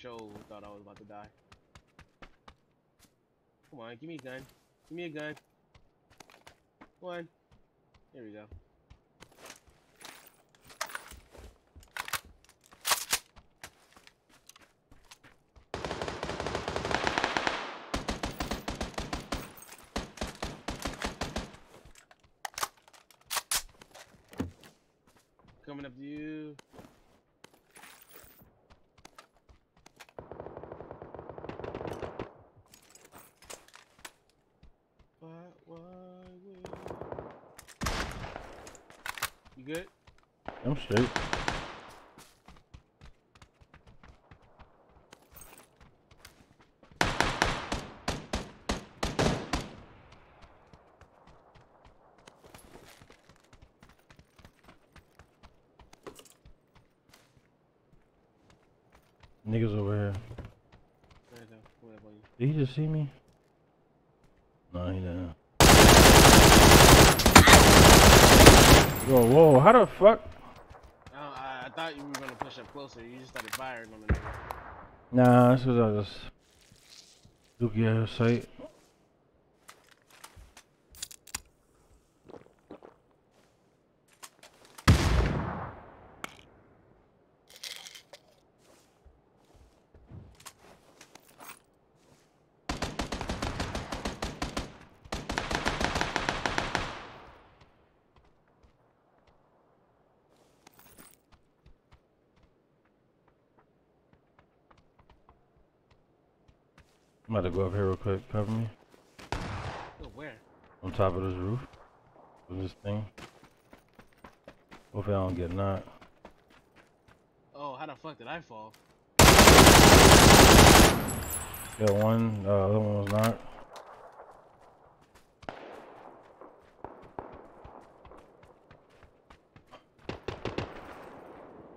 sure thought I was about to die. Come on, give me a gun. Give me a gun. Come on. There we go. Coming up to you. Why, why will- You good? I'm straight. Niggas over here. There you go. Pull up on you. Did he just see me? No, he didn't. Whoa, how the fuck? Oh, I, I thought you were gonna push up closer. You just started firing on the nigga. Nah, this was I just dookie ass sight. Go up here real quick. Cover me. Where? On top of this roof. With this thing. Hopefully I don't get knocked. Oh, how the fuck did I fall? Got one, uh, other one was not.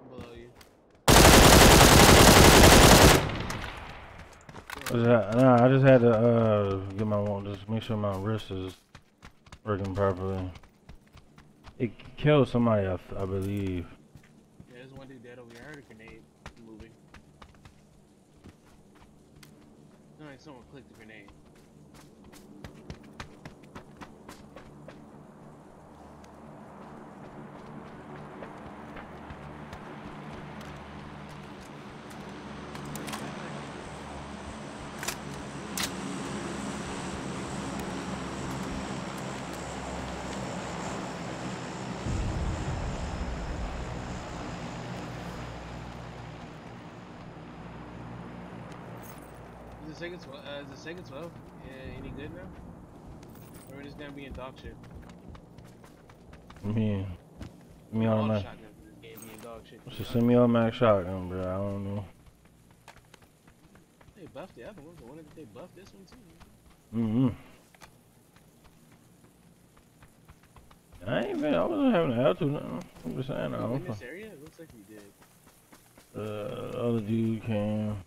Below you. I just had, nah, I just had to uh get my just make sure my wrist is working properly. It killed somebody, I, I believe. Yeah, there's one dude dead over here. I heard a grenade moving. Like someone clicked the grenade. Is the second twelve? Uh, is the second twelve uh, any good now? Or are we just gonna be in dog shit? Me, me All on the my, shotguns in this game be in dog shit. just send me max shotgun, bro. I don't know. They buffed the other one, but when did they buffed this one too? Mm-hmm. I ain't been, I wasn't having an attitude, nothing. I'm just saying, I don't in this area, it looks like we did. Uh, the other dude came.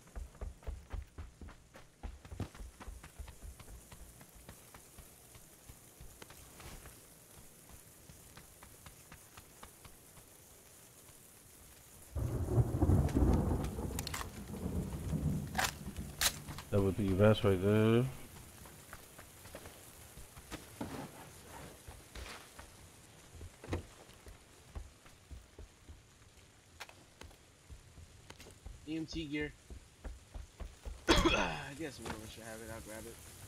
Vest right there. EMT gear. I guess us should have it. I'll grab it.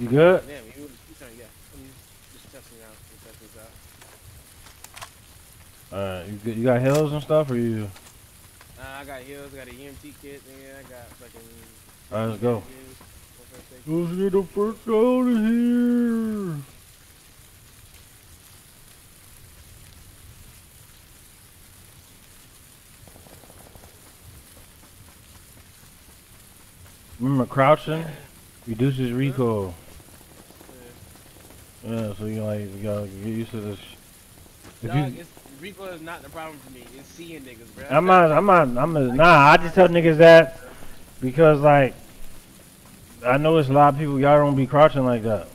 You good? Damn, you were just turn, yeah. I'm just testing out. Testing out. Alright, you, you got heals and stuff, or you? Nah, I got heals, I got a EMT kit, Man, I got fucking. Alright, let's go. Let's get the fuck out of here. Remember crouching reduces recoil. Yeah, so you like you gotta get used to this. If dog, you, recoil is not the problem for me. It's seeing niggas, bro. I'm not, I'm not, I'm a, nah. I just tell niggas that because like I know it's a lot of people y'all don't be crouching like that.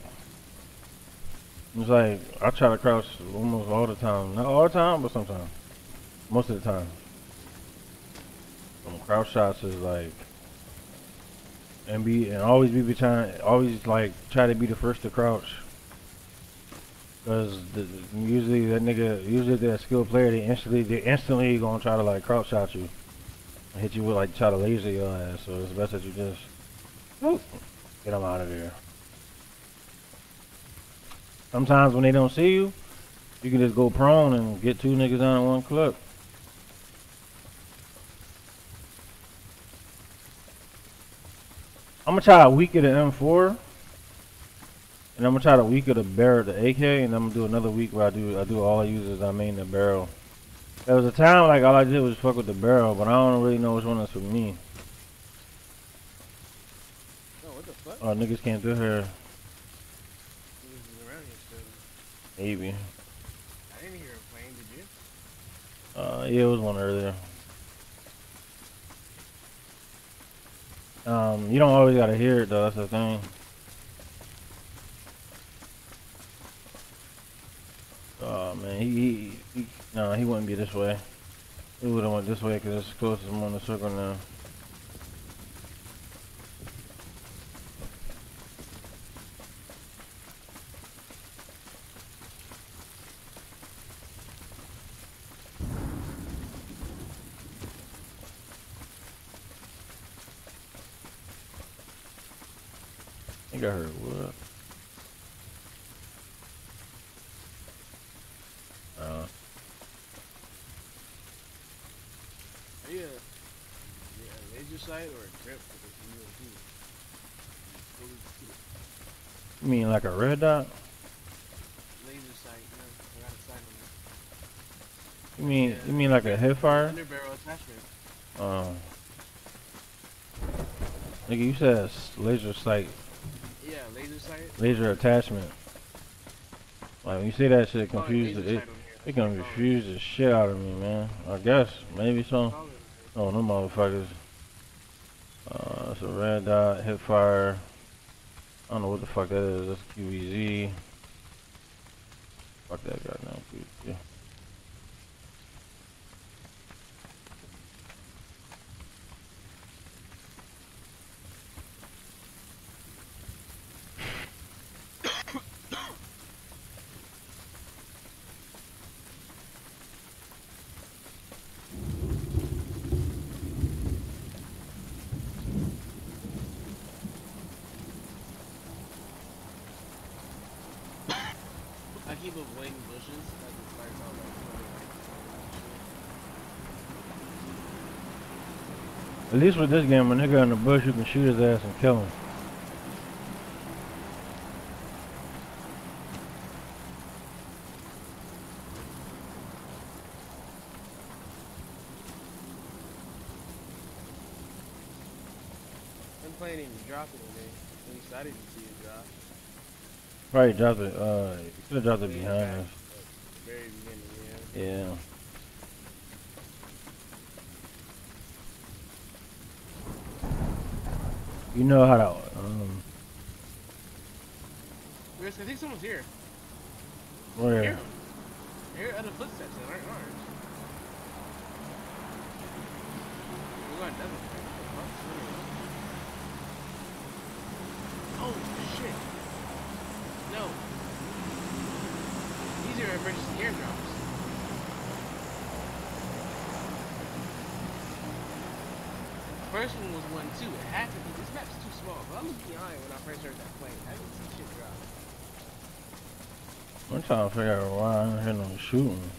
It's like I try to crouch almost all the time, not all the time, but sometimes, most of the time. Some crouch shots is like and be and always be trying, always like try to be the first to crouch. Cause the, usually that nigga, usually if they're a skilled player, they instantly, they instantly gonna try to like crouch shot you, and hit you with like try to laser your ass. So it's best that you just whoop, get them out of there. Sometimes when they don't see you, you can just go prone and get two niggas down in one clip. I'm gonna try to weaken the M4. And I'm gonna try to weaken the Beryl, the AK, and I'm gonna do another week where I do I do all I use is I main the Beryl. There was a time like all I did was fuck with the Beryl, but I don't really know which one is for me. Oh, what the fuck? Oh, niggas came through here, Niggas is around here still. maybe. I didn't hear a plane, did you? Uh, yeah, it was one earlier. Um, you don't always gotta hear it though. That's the thing. Oh man, he, he, he no, he wouldn't be this way. He would have went this way because it's closest. I'm on the circle now. I think I heard what? Uh, Are you a, yeah, a laser sight or a grip for this UAV? What you mean like a red dot? Laser sight, you know, I got a sight on You mean Yeah. you mean like a hipfire? Under barrel attachment. Um, nigga, you said laser sight, Yeah, laser sight. laser attachment. Like when you say that shit, confused laser it. It gonna confuse the shit out of me, man. I guess maybe so. Oh, them motherfuckers. Uh, it's a red dot, hipfire. I don't know what the fuck that is. That's QEZ. Fuck that goddamn QEZ. I keep avoiding bushes. Like it starts out like At least with this game, when a nigga in the bush, you can shoot his ass and kill him. I'm playing even dropping today. At least I didn't see it drop. Probably dropped it. Uh, could have dropped it behind us. Very beginning, yeah. Yeah. You know how to. Um, I think someone's here. where? Here. Here are the footsteps that aren't ours. We're going down there. Oh shit. No. Are emergency airdrops. First one was one too. It had to be. This map's too small. But I looked behind when I first heard that plane. I didn't see shit drop. I'm trying to figure out why I don't hear no shooting.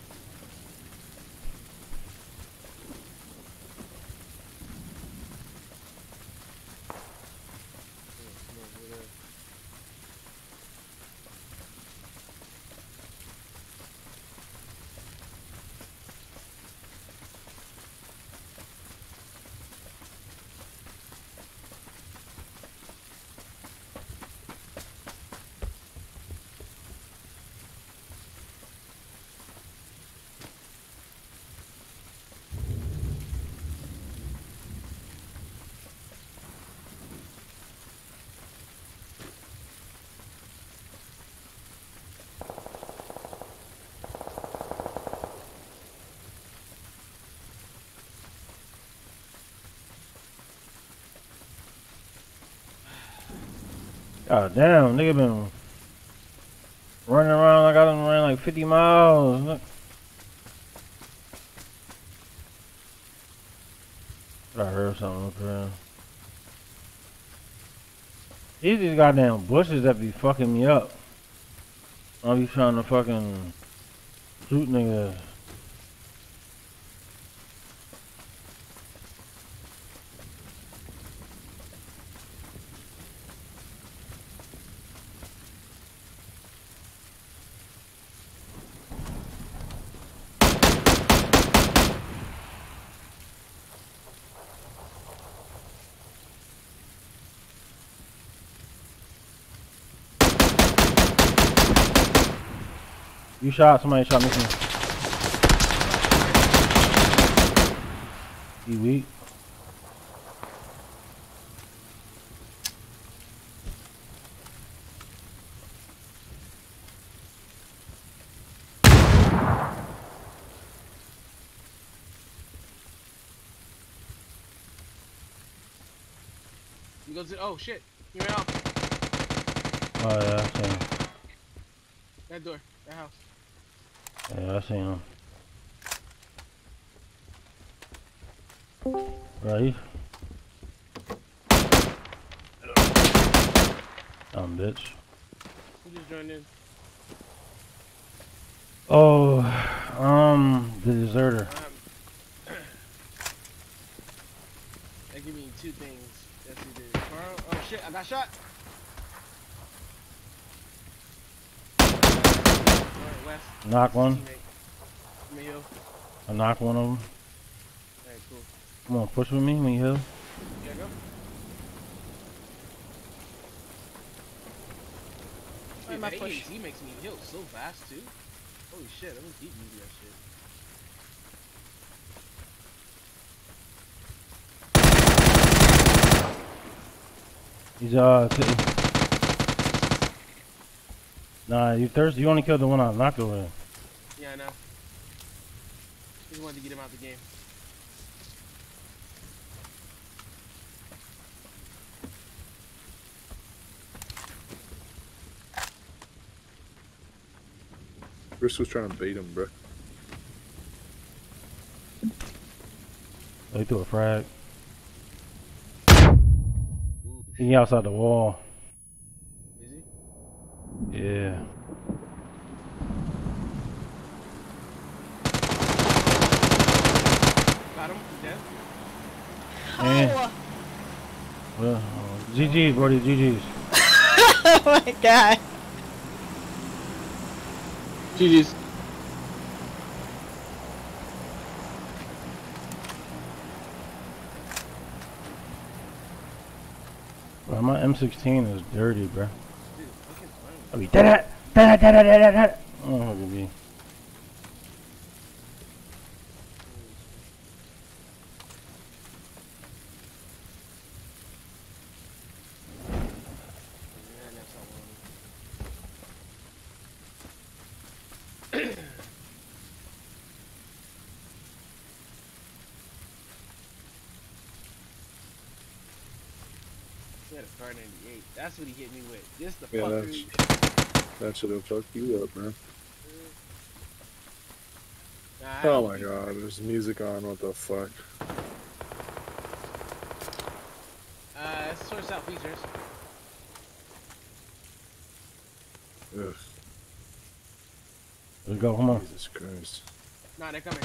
God damn, nigga been running around I got him ran like 50 miles. I heard something up there. These these goddamn bushes that be fucking me up. I'll be trying to fucking shoot niggas. You shot somebody shot me. You weak. He goes, oh shit, he ran off. Oh yeah. That door, that house. Yeah, I see him. Right. Dumb bitch. Who just joined in? Oh, um, the deserter. Um, they give me two things. Yes, he did. Oh shit, I got shot. Alright, West. Knock one. Teammate. I knock one of them. Alright, cool. Come on, push with me when you heal. Yeah, go. Where Dude, am that push? ADT makes me heal so fast too. Holy shit, I'm deep using that shit. He's uh. T- nah, you thirsty? You only killed the one I knocked over. Yeah, I know. Just wanted to get him out the game. Chris was trying to beat him, bro. They threw a frag. Ooh, He outside the wall. is he? Yeah. Got him? He's dead? Yeah. Oh, Well, uh, GG's, Brody. GG's. oh my god. GG's. Bro, my M16 is dirty, bro. Dude, fucking fine. I be da da da da da da da da. Oh, look at me. Yeah, that's not one. He Kar98. That's what he hit me with. This the Yeah, fuckery. that's- That should have fucked you up, man. Nah, Oh my think- god, there's music on, what the fuck? Uh, it's sort of south features. Ugh, Let's go. Come on. Jesus Christ. Nah, they're coming.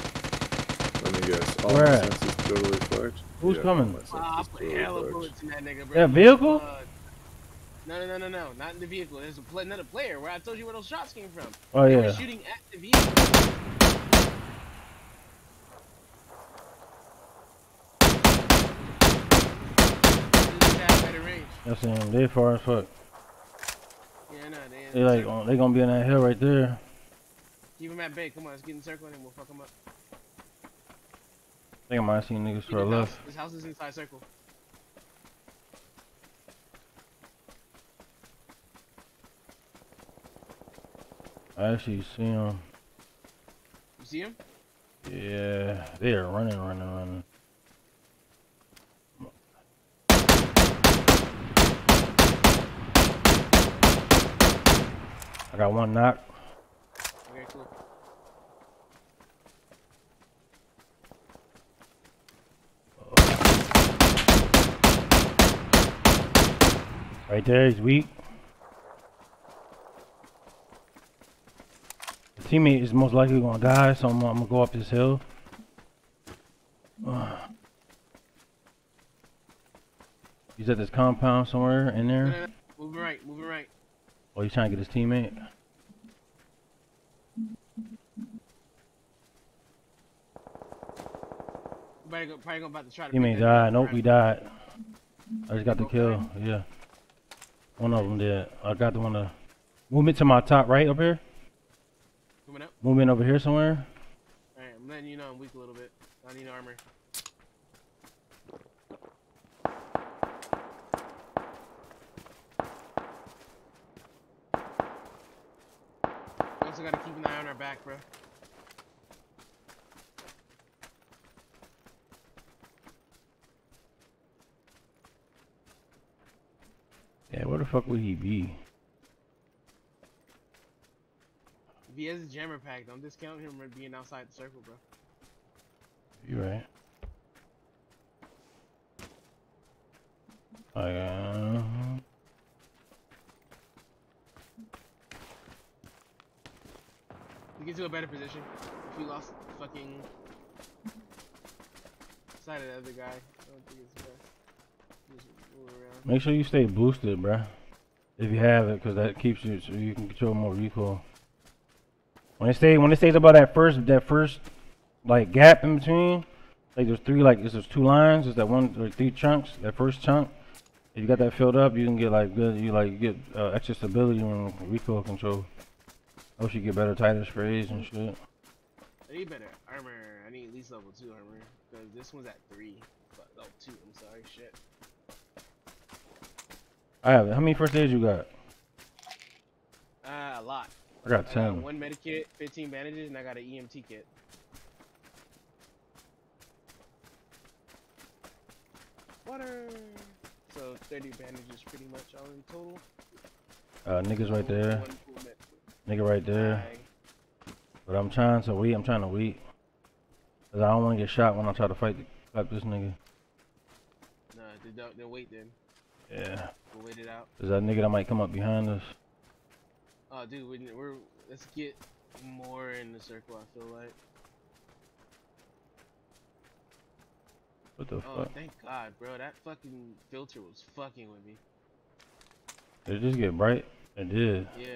Let me guess. All Where my at? senses totally fucked? Who's Yeah, coming? all my senses Ah, I put totally hella fucked. bullets in that nigga, bro. That vehicle? Uh, no, no, no, no, no. Not in the vehicle. There's a pl- another player where I told you where those shots came from. Oh They were yeah. shooting at the vehicle. This guy better range. That's him. They far as fuck. Yeah, no, they. They like on, they gonna be on that hill right there. Keep him at bay. Come on, let's get in circle and we'll fuck him up. I think I might have seen niggas for a left. house. His house is inside circle. I actually see them. You see him? Yeah, they are running, running, running. I got one knock. Okay, cool. Right there, he's weak. The teammate is most likely gonna die, so I'm, I'm gonna go up this hill. He's at this compound somewhere in there. no, no. Moving right, moving right. Oh, he's trying to get his teammate. Probably, go, probably gonna about to try to. Teammate pick that died. Nope, he died. I just got the kill. Yeah. One of them did. I got the one to movement to my top right up here. Moving up. Movement over here somewhere. Alright, I'm letting you know I'm weak a little bit. I need armor. We also gotta keep an eye on our back, bro. Yeah, where the fuck would he be? If he has a jammer pack, don't discount him for being outside the circle, bro. You right. Uh, We get to a better position. If we lost fucking side of the other guy, I don't think it's best. Make sure you stay boosted, bruh. If you have it, cause that keeps you so you can control more recoil. When it stay when it stays about that first that first like gap in between, like there's three like there's two lines, there's that one or three chunks. That first chunk, if you got that filled up, you can get like good. You like get uh, extra stability and recoil control. Helps you get better tighter sprays and shit. I need better armor. I need at least level 2 armor. Because this one's at 3. But, 2. I'm sorry. Shit. I have it. How many first aids you got? Uh, a lot. I got I got ten. one medikit, 15 bandages, and I got an EMT kit. Water! So 30 bandages pretty much all in total. Uh, niggas right there. Nigga right there. But I'm trying to wait. I'm trying to wait. Cause I don't want to get shot when I try to fight fight this nigga. Nah, then, don't- then wait then. Yeah. We'll wait it out. Cause that nigga that might come up behind us. Oh, dude, we're, we're let's get more in the circle. I feel like. What the Oh, fuck? thank God, bro. That fucking filter was fucking with me. Did it just get bright? It did. Yeah.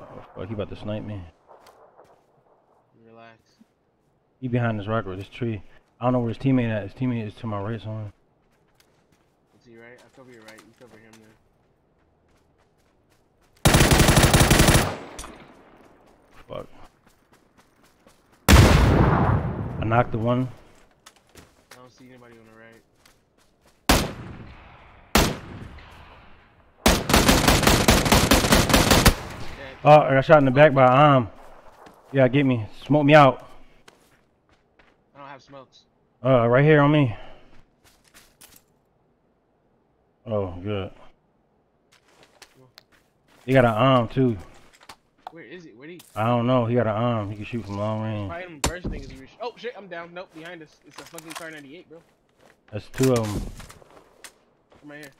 Oh fuck, he about to snipe me. Relax. He behind this rock or this tree. I don't know where his teammate at. His teammate is to my right somewhere. Is he right? I cover your right. You cover him then. Fuck. I knocked the one. I don't see anybody on the right. Oh, I got shot in the back by Am. Yeah, get me. Smoke me out. Have smokes. Uh, right here on me. Oh, good. He got an arm too. Where is he? Where'd he? I don't know. He got an arm. He can shoot from long range. Probably him as he reached. Oh shit! I'm down. Nope, behind us. It's a fucking Kar98, bro. That's two of them. Come right here.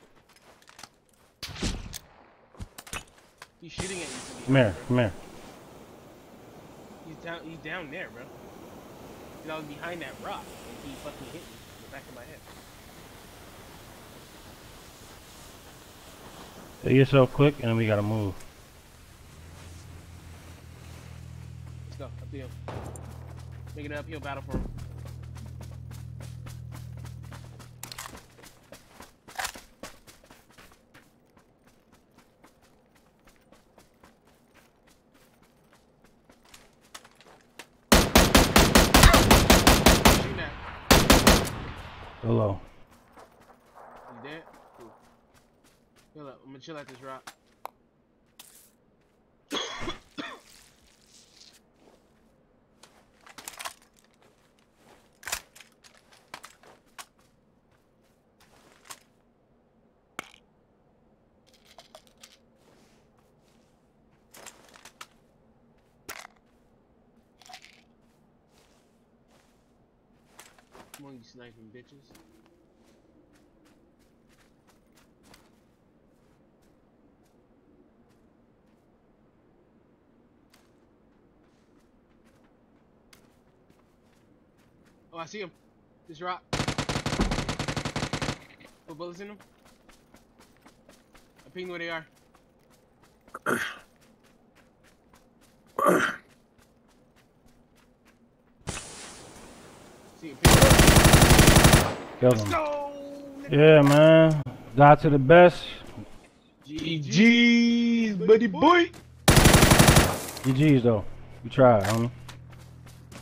He's shooting at you. Come here. Come here. He's down. He's down there, bro. And I was behind that rock, and he fucking hit me in the back of my head. Hit yourself quick, and then we gotta move. Let's go. Up the hill. Make it an uphill battle for him. Would you like this rock? Come on, you sniping bitches. Oh, I see him. This rock. Put bullets in him. I pinged where they are. See him. Ping. Kill him. Yeah, man. God to the best. GG's, buddy boy. GG's though. You tried, homie.